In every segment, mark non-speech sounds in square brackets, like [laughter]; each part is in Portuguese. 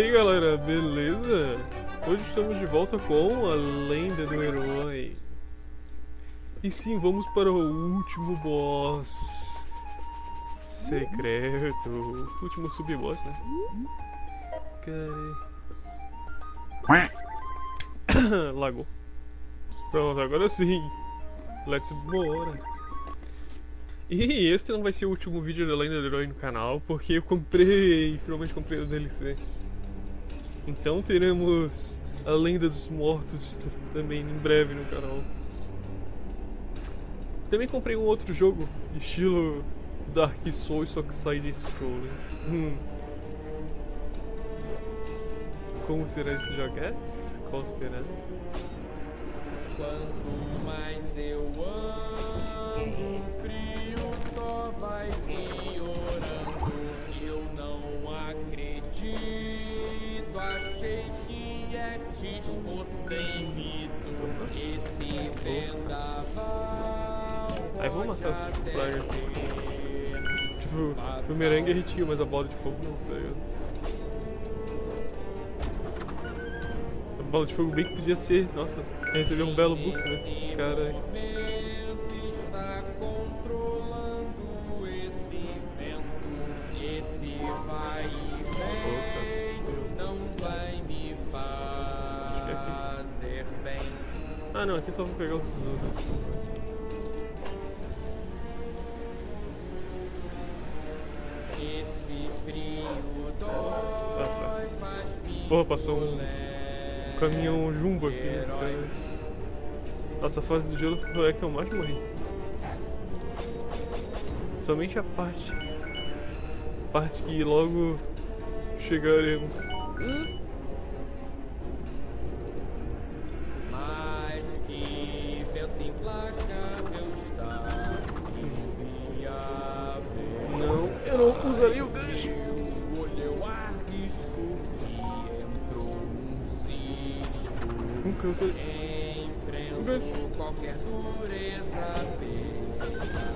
aí galera, beleza? Hoje estamos de volta com a lenda do herói. E sim, vamos para o último boss secreto. Último sub-boss, né? Cara. [coughs] Lagou. Pronto, agora sim. Let's bora. E este não vai ser o último vídeo da Lenda do Herói no canal, porque eu comprei, finalmente comprei o DLC. Então teremos a Lenda dos Mortos também em breve no canal. Também comprei um outro jogo, estilo Dark Souls, só que side scrolling. Hum. Como será esse joguete? Qual será? Quanto mais eu ando, frio só vai piorando. Eu não acredito, achei que é fosse mito. Esse vendaval. Aí vamos matar até pragas. Tipo, o merengue é ritinho, mas a bola de fogo não, tá ligado? A bola de fogo bem que podia ser, nossa, recebeu um belo buff, né? Cara, não, aqui só vou pegar o tesouro. Esse frio Ah, tá. Porra, passou um leva. caminhão jumbo aqui, né? Nossa, a fase do gelo foi a que eu mais morri. Somente a parte. Parte que logo chegaremos. Mas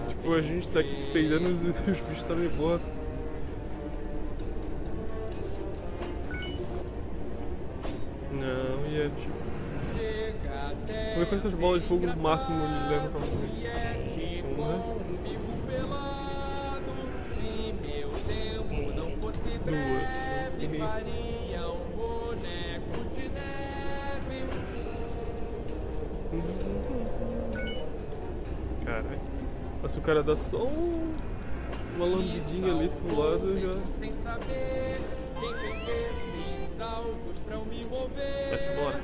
Tipo, a gente tá aqui se peidando e [laughs] os bichos meio bosta. Não, e é tipo. Vamos ver quantas bolas de fogo no máximo ele leva pra morrer. é Vamos com Mas se o cara dá só um- uma lambidinha ali pro lado, já. Sem saber quem fez esses alvos pra eu me mover. Vai-te embora.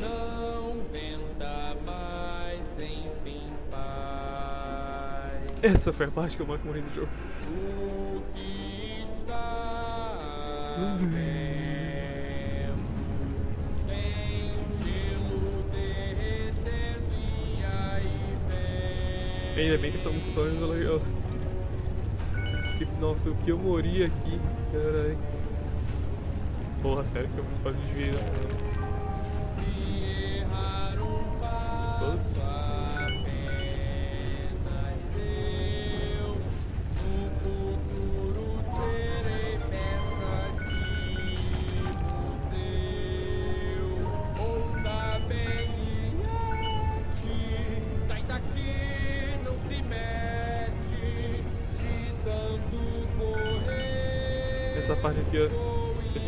Não venda mais, enfim, paz. Essa foi a parte que eu mais morri no jogo. O que está Ainda bem que essa música pelo menos é legal. Nossa, o que eu morri aqui, caralho. Porra, sério que eu quase desviei da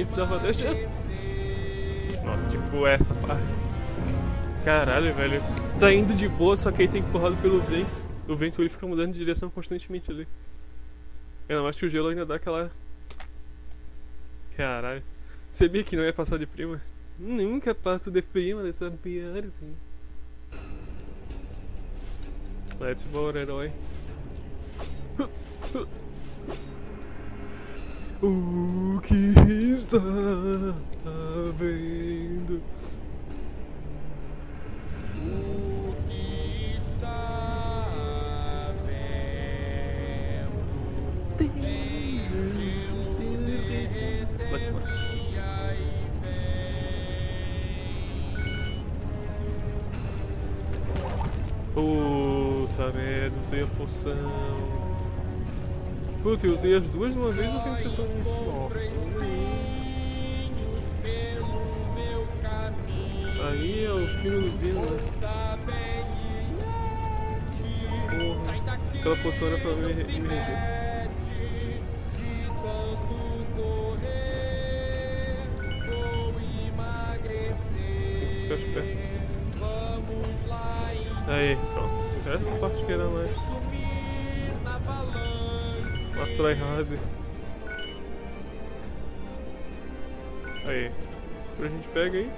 dava dash. Nossa, tipo essa parte. Caralho, velho. Tu tá indo de boa, só que aí tu é empurrado pelo vento. O vento ele fica mudando de direção constantemente ali. Ainda mais que o gelo ainda dá aquela. Caralho. Sabia que não ia passar de prima? Nunca passo de prima dessa piada assim. Let's go, herói. O que está vendo? O que está vendo? Vai te embora. E aí Puta merda, usei a poção. Putz, eu usei as duas de uma vez e eu tenho impressão de. Nossa. Aí é o filho do Bino. Porra. Né? Aquela poção era pra me, me reger. Perto. Aí, então, essa parte que era mais. Mais tryhard. Aí. A gente pega aí.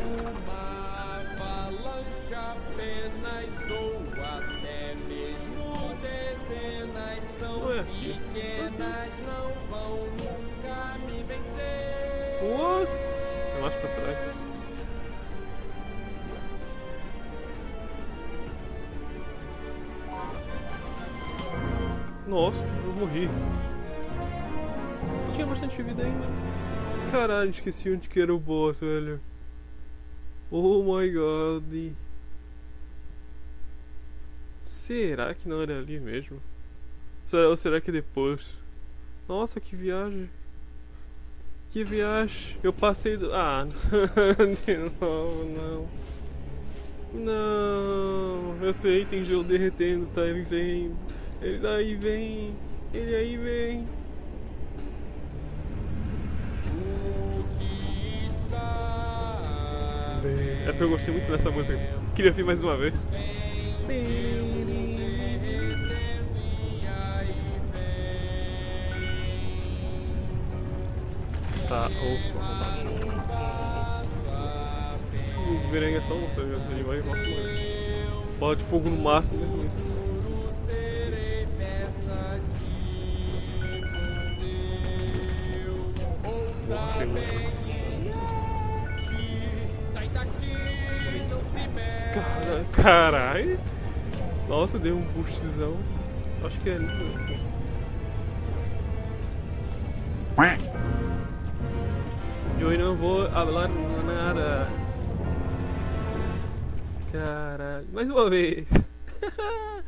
Uma avalanche apenas ou até mesmo dezenas são é pequenas, não vão nunca me vencer. What? É mais pra trás. Nossa, eu morri. Eu tinha bastante vida ainda. Caralho, esqueci onde que era o boss, velho. Oh my god. Será que não era ali mesmo? Ou será que é depois? Nossa, que viagem. Que viagem. Eu passei do. Ah, [laughs] de novo, não. Não. Eu sei, tem gelo derretendo, tá aí vem. Ele daí vem. Ele aí vem. O que está É porque eu gostei muito dessa música. Queria ouvir mais uma vez. Tá, ouço, O Berengue é só um? Ele vai e volta vez. Bola de fogo no máximo mesmo Cara- Caralho. Nossa, deu um boostzão. Acho que é ali. De hoje não vou falar nada. Caralho. Mais uma vez. [laughs]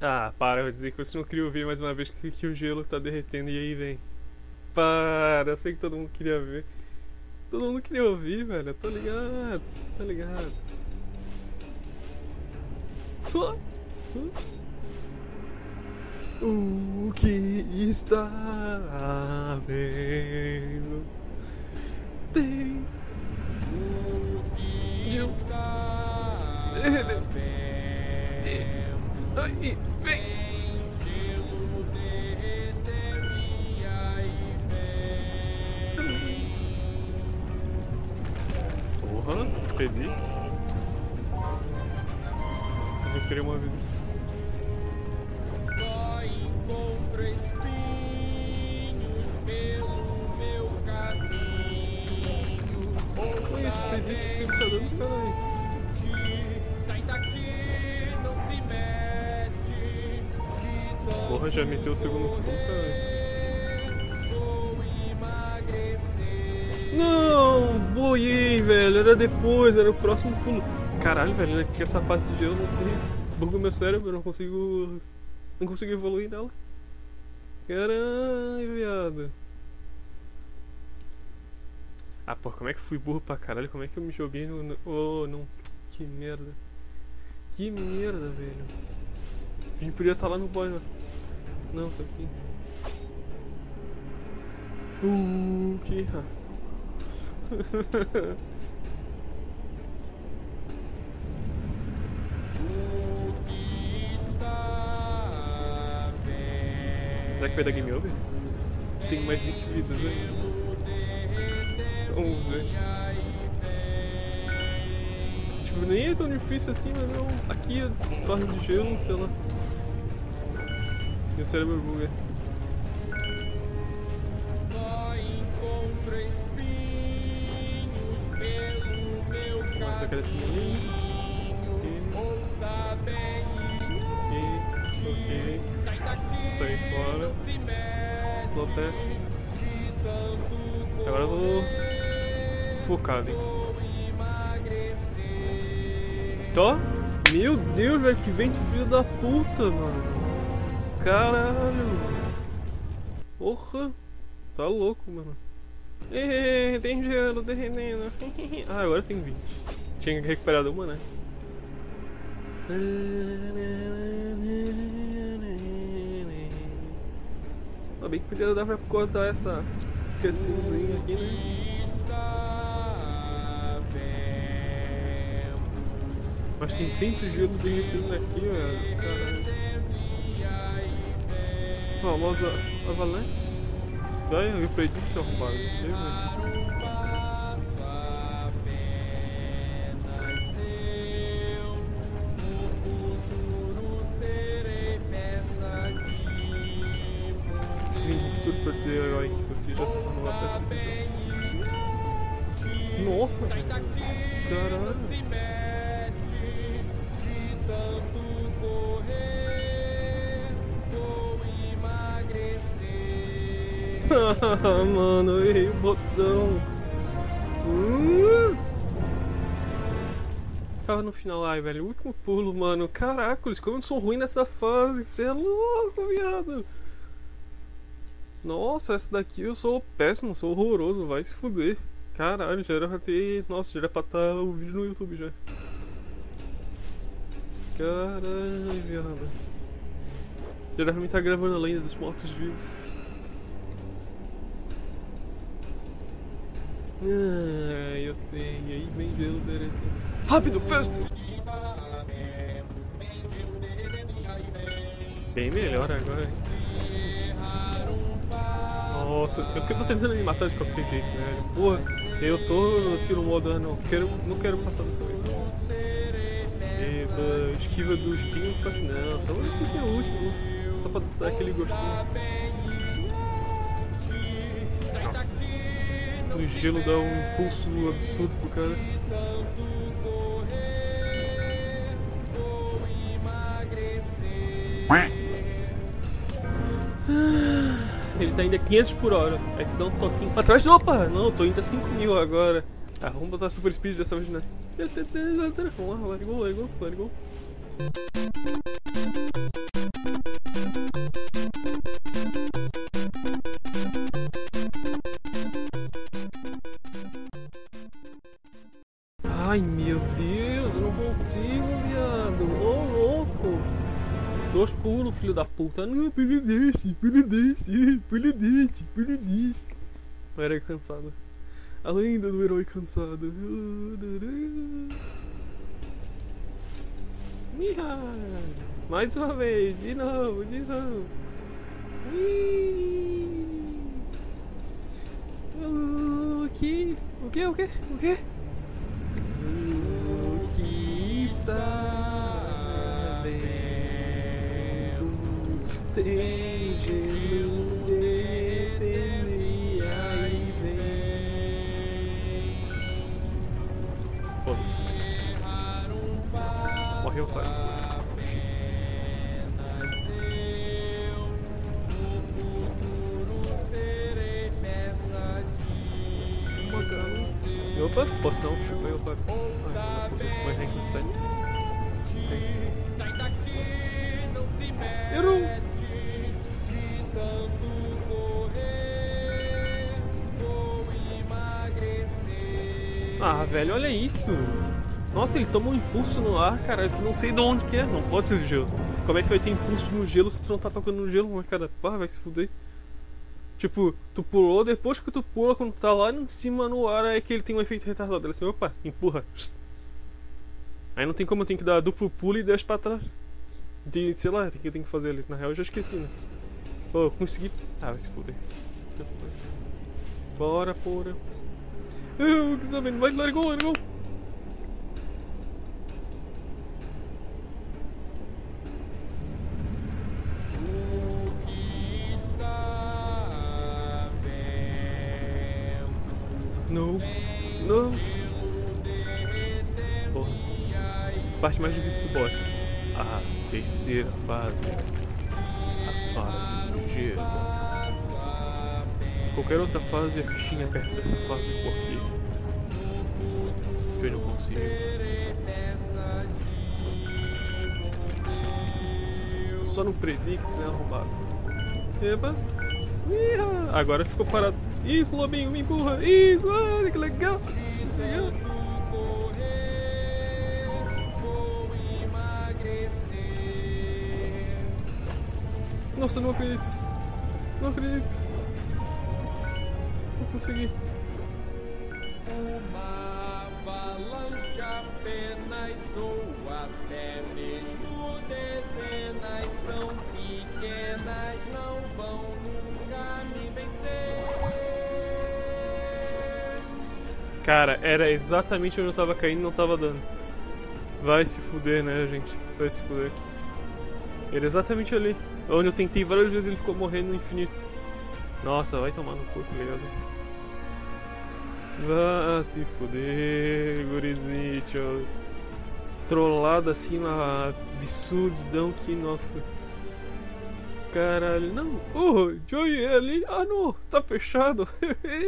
ah, para, vou dizer que você não queria ouvir mais uma vez que, que o gelo tá derretendo e aí vem. Para, eu sei que todo mundo queria ver. Todo mundo queria ouvir, velho. Eu tô ligado, tá ligado. O que está vendo? Tem O que está Aí, acredito. Eu queria uma vida. Só encontro espinhos pelo meu caminho. Que tá dando, caralho. Sai daqui, não se mete. Porra, já meteu o segundo pulo, caralho. Não, boiei, velho. Era depois, era o próximo pulo. Caralho, velho, que essa fase de gelo não sei. Bugou meu cérebro, eu não consigo. Não consigo evoluir nela. Caralho, viado. Ah, pô, como é que fui burro pra caralho? Como é que eu me joguei no. Oh, não. Que merda. Que merda, velho. A gente podia estar lá no boy, né? Não, tá aqui. Uh, que. ah. O que está vendo? [laughs] Será que vai dar game over? Tenho mais 20 vidas ainda. Vamos ver. Tipo, nem é tão difícil assim, mas não. Aqui é fase de gelo, sei lá. Meu cérebro buga. Começa a creatina ali. Ouça bem, Ok, sai fora. tanto Agora eu vou focado, hein? Tó? Meu Deus, velho, que de filho da puta, mano. Caralho. Porra. Tá louco, mano. Tem gelo derretendo. Ah, agora tem 20. Tinha recuperado uma, né? Ainda bem que podia dar pra cortar essa cutscenezinha aqui, né? Mas tem sempre gelo derretendo aqui, velho. Caralho. Famosa avalanche. Eu perdi que arrombado. Deixa eu ver. Já. Nossa! Caralho! [laughs] Mano, eu errei o botão. Uh! Tava no final lá, velho. O último pulo, mano. Caracoles, como eu sou ruim nessa fase. Você é louco, viado. Nossa, essa daqui eu sou péssimo, sou horroroso. Vai se fuder. Caralho, já era pra ter. Nossa, já era pra estar o vídeo no YouTube já. Caralho, viado. Já era pra mim estar gravando a lenda dos mortos-vivos. Ah, eu sei, aí vem gelo derretendo. Rápido, festa! Bem melhor agora. Nossa, eu que tô tentando me matar de qualquer jeito, velho. Porra, eu tô no estilo modo, não quero, não quero passar dessa vez. Esquiva do espinho, só que não, então esse é o último, só pra dar aquele gostinho. Nossa. O gelo dá um impulso absurdo pro cara. Ele tá indo a 500 por hora. Aí tu dá um toquinho pra trás. Opa! Não, tô indo a 5 mil agora. Ah, vamos botar Super Speed dessa vez, né? Vamos lá, largou, largou, largou. Puta. Não, pula desse, pula desse, pula desse, pula desse. Cansado. A lenda do herói cansado. Iha. Mais uma vez, de novo, de novo. O que? O que? O que? O que? O que está Tem gelo detendo e vem. Foda-se. Morreu, tá? Mas. Opa, poção, chupei o otário. Ah, poção, vai rank no sangue. Sai daqui, Ah, velho, olha isso. Nossa, ele toma um impulso no ar, cara, que não sei de onde que é. Não pode ser o gelo. Como é que vai ter impulso no gelo se tu não tá tocando no gelo, mas cara, porra, vai se fuder. Tipo, tu pulou, depois que tu pula, quando tu tá lá em cima no ar, é que ele tem um efeito retardado. Ele assim, opa, empurra. Aí não tem como, eu tenho que dar duplo pulo e deixa pra trás. De, sei lá, o que eu tenho que fazer ali. Na real eu já esqueci, né? Pô, eu consegui. Ah, vai. Se fuder. Bora, porra. Vai. O que está vendo? Não, não. Porra. Parte mais difícil do boss. A terceira fase. A fase do gelo. Qualquer outra fase é fichinha perto dessa fase porque eu não consigo. Só no predict, né, arrombado? Eba. Ih, agora ficou parado. Isso, lobinho, me empurra. Isso, olha que legal. legal. Vou emagrecer. Nossa, não acredito. Não acredito. Consegui. Uma avalanche apenas ou até mesmo dezenas são pequenas, não vão nunca me vencer. Cara, era exatamente onde eu tava caindo e não tava dando. Vai se fuder, né, gente? Vai se fuder. Era exatamente ali. Onde eu tentei várias vezes ele ficou morrendo no infinito. Nossa, vai tomar no cu, tá ligado? Vá se fuder, gurizito. Trollada assim, uma absurdão que, nossa. Caralho, não. Oh, Joey é ali. Ah, não, tá fechado.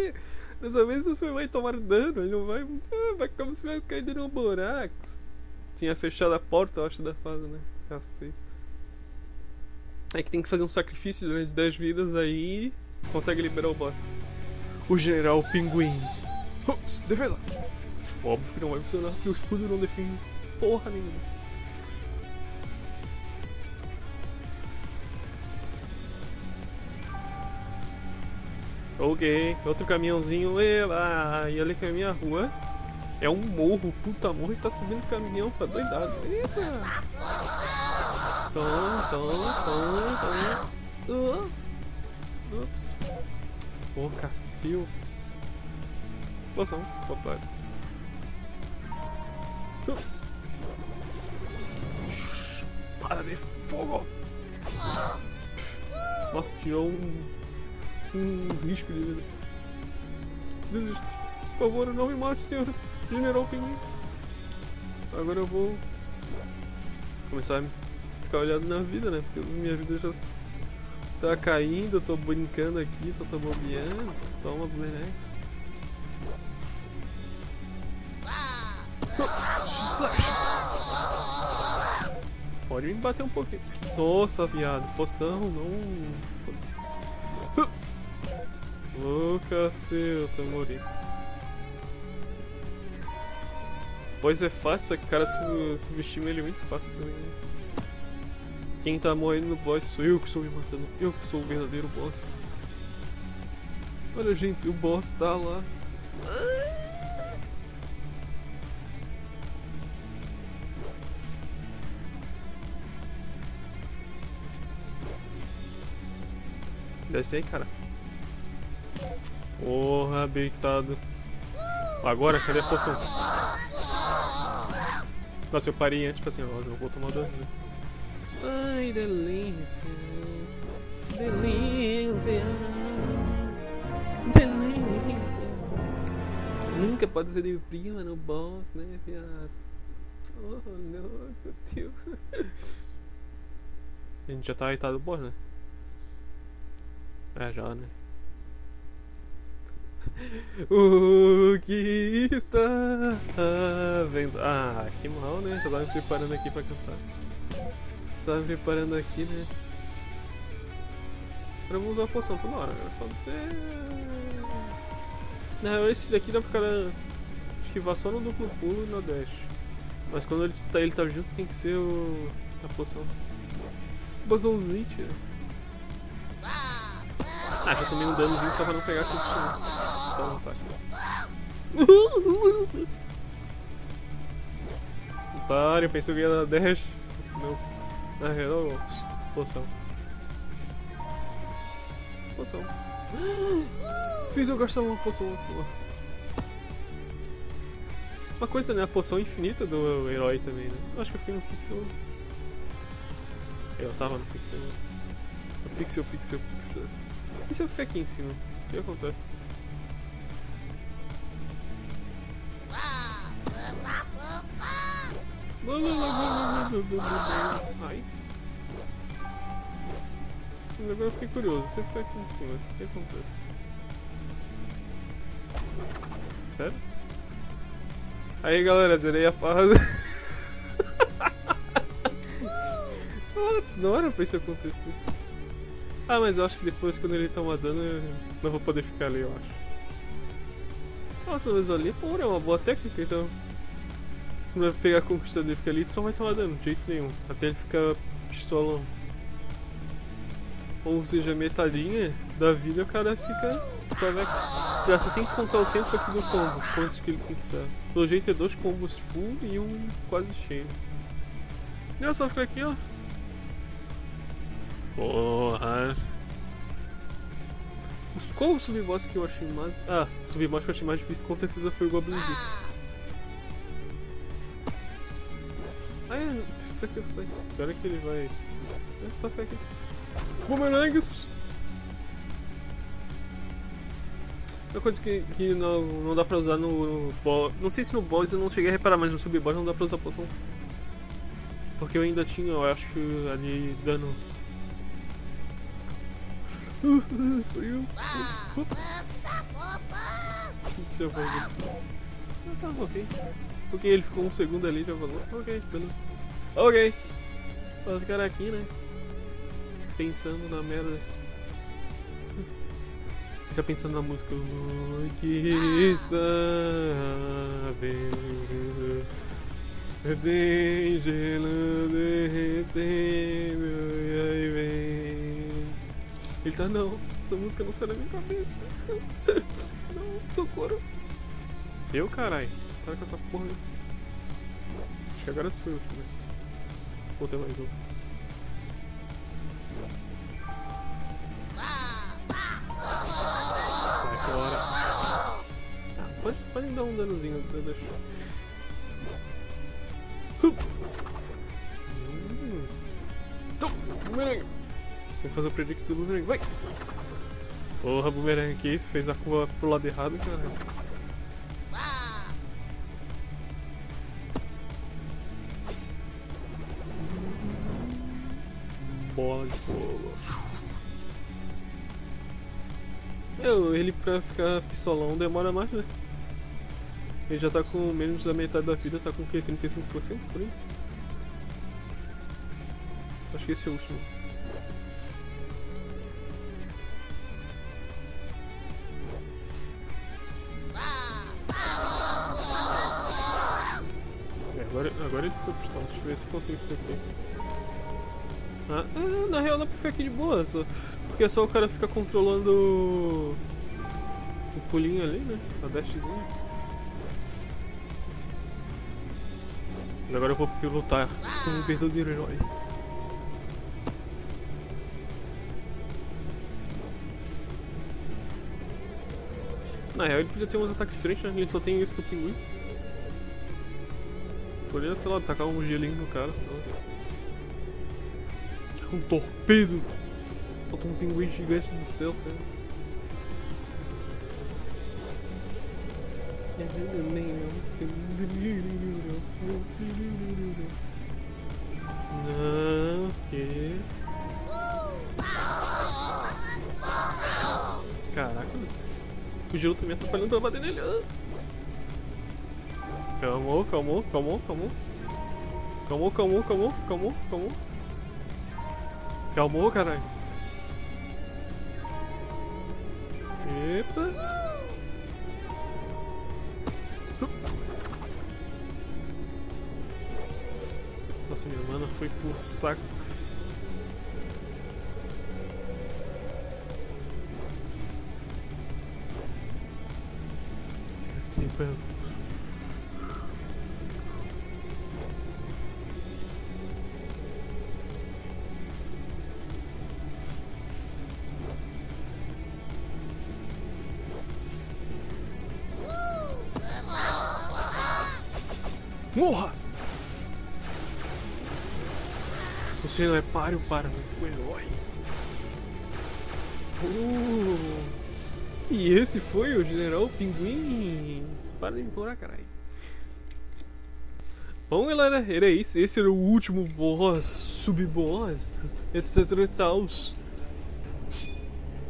[laughs] Dessa vez você vai tomar dano, ele não vai. Ah, vai como se tivesse caído num buraco. Tinha fechado a porta, eu acho, da fase, né? Cacete. É que tem que fazer um sacrifício durante 10 vidas aí consegue liberar o boss. O General Pinguim. Ups, defesa! Óbvio que não vai funcionar, porque o escudo não defende porra nenhuma. Ok, outro caminhãozinho. Ela, e ali que é a minha rua. É um morro, puta morro, e tá subindo caminhão pra doidado. Eita! Tom, tom, tom, tom. Uh. Ups. Ô, cacildes. Otário. Uh. Para de fogo! Nossa, tirou um. um risco de vida. Desisto. Por favor, não me mate, senhor General Pinguim. Agora eu vou começar a ficar olhando na vida, né? Porque minha vida já tá caindo, eu tô brincando aqui, só tô bobeando. Toma, Blenex. Pode me bater um pouquinho. Nossa, viado. Poção, não. Foda-se. Ô, caceta, eu morri. Pois é fácil, só que o cara sub- subestima ele muito fácil também. né? Quem tá morrendo no boss sou eu que estou me matando. Eu que sou o verdadeiro boss. Olha, gente, o boss tá lá. Desce aí, cara. Porra, deitado. Agora, cadê a poção? Nossa, eu parei antes pra assim, ó, eu vou tomar dano. né? Ai, delícia. Delícia. Delícia. Nunca pode ser de prima no boss, né, viado? Oh, não, meu Deus. A gente já tá deitado no boss, né? É, já, né? [laughs] O que está vendo? Ah, que mal, né? Já tava me preparando aqui pra cantar. Estava me preparando aqui, né? Agora eu vou usar a poção toda hora, né? Foda-se. Não, esse daqui dá pro cara esquivar só no duplo pulo e no dash. Mas quando ele tá, ele tá junto tem que ser o. a poção. Tio. Ah, já tomei um danozinho só pra não pegar tudo. Então tá aqui. Otário, pensou que ia dar dash. Não. Na real, poção. Poção. Fiz eu gastar uma poção. Uma coisa, né? A poção infinita do herói também, né? Eu acho que eu fiquei no pixel. Eu tava no pixel. No pixel, pixel, pixels. E se eu ficar aqui em cima? O que acontece? Ai. Mas agora eu fiquei curioso, se eu ficar aqui em cima, o que acontece? Sério? Aí galera, zerei a fase. Não era pra isso acontecer. Ah, mas eu acho que depois, quando ele toma dano, eu não vou poder ficar ali, eu acho. Nossa, mas ali, pô, é uma boa técnica, então. Não vai pegar a conquista dele, porque ali tu não vai tomar dano, de jeito nenhum. Até ele ficar pistolão. Ou seja, metadinha da vida o cara fica. Só vai. Já só tem que contar o tempo aqui do combo, quantos que ele tem que dar. Pelo jeito é dois combos full e um quase cheio. E é só ficar aqui, ó. Porra. Qual o subboss que eu achei mais. Ah, o subboss que eu achei mais difícil com certeza foi o Goblinzito. Ah, é. Fica aqui, sai. Espera que ele vai. É, só ficar aqui. Bumerangues! Uma coisa que, que não, não dá pra usar no, no boss. Não sei se no boss eu não cheguei a reparar, mas no subboss não dá pra usar poção. Porque eu ainda tinha, eu acho, ali dano Frio. Seu vai Ah, tá, ok. Ok, ele ficou um segundo ali já falou. Ok, beleza. Ok. Vou ficar aqui, né? Pensando na merda. Já pensando na música. Que está vendo? Tem gelo derretendo e aí vem. Ele tá, não, essa música não sai da minha cabeça. [laughs] Não, socorro. Eu, carai. Para com essa porra. Acho que agora esse foi o último, né? Vou ter mais um. Sai fora. Ah, pode, pode dar um danozinho, deixa. Fazer o predict do boomerang. Vai! Porra, boomerang, que isso? Fez a curva pro lado errado, caralho. Bola de fogo. Eu, ele pra ficar pistolão demora mais, né? Ele já tá com menos da metade da vida, tá com o que? 35% por aí? Acho que esse é o último. Agora, ele ficou pistola, deixa eu ver se eu consigo ficar aqui. Ah, é, na real dá pra ficar aqui de boa, só, porque é só o cara ficar controlando o, o pulinho ali, né? A dashzinha. Mas agora eu vou pilotar como um verdadeiro herói. Na real ele podia ter uns ataques diferentes, né? Ele só tem esse do pinguim. Poderia, sei lá, tacar um gelinho no cara, sei lá. Com um torpedo. Botar um pinguim gigante do céu, sei lá. Não, que. Caracas. O gelo também atrapalhando pra bater nele. Calmou, calmou, calmou, calmou. Calmou, calmou, calmou, calmou, calmou. Calmou, caralho. Epa. Nossa, minha mana foi pro saco. Aqui, pera. Morra! Você não é páreo para um herói. Uh, e esse foi o General Pinguim. Para de implorar, caralho. Bom, galera, era isso. Esse era o último boss, sub-boss, etc e tal.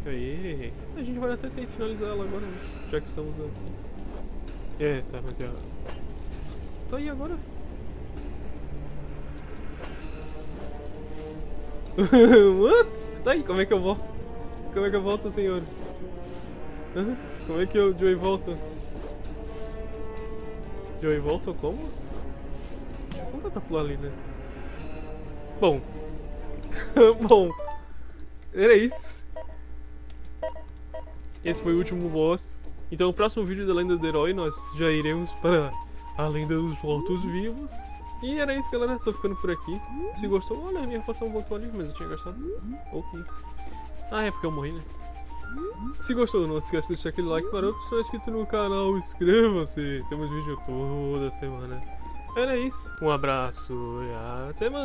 Aí, a gente vai até ter que finalizar ela agora, né? já que estamos. É, tá, mas é. Tô aí agora. [laughs] What? Tá aí, como é que eu volto? Como é que eu volto, senhor? Como é que eu, Joey, volto? Joey, volta como? Não dá pra pular ali, né? Bom. [laughs] Bom. Era isso. Esse foi o último boss. Então no próximo vídeo da Lenda do Herói nós já iremos para a Lenda dos Mortos-Vivos. E era isso, galera. Tô ficando por aqui. Se gostou, olha, minha reação voltou ali, mas eu tinha gostado. Ok. Ah, é porque eu morri, né? Se gostou, não esqueça de deixar aquele like maroto, se não é inscrito no canal, inscreva-se. Temos vídeo toda semana. Era isso. Um abraço e até mais.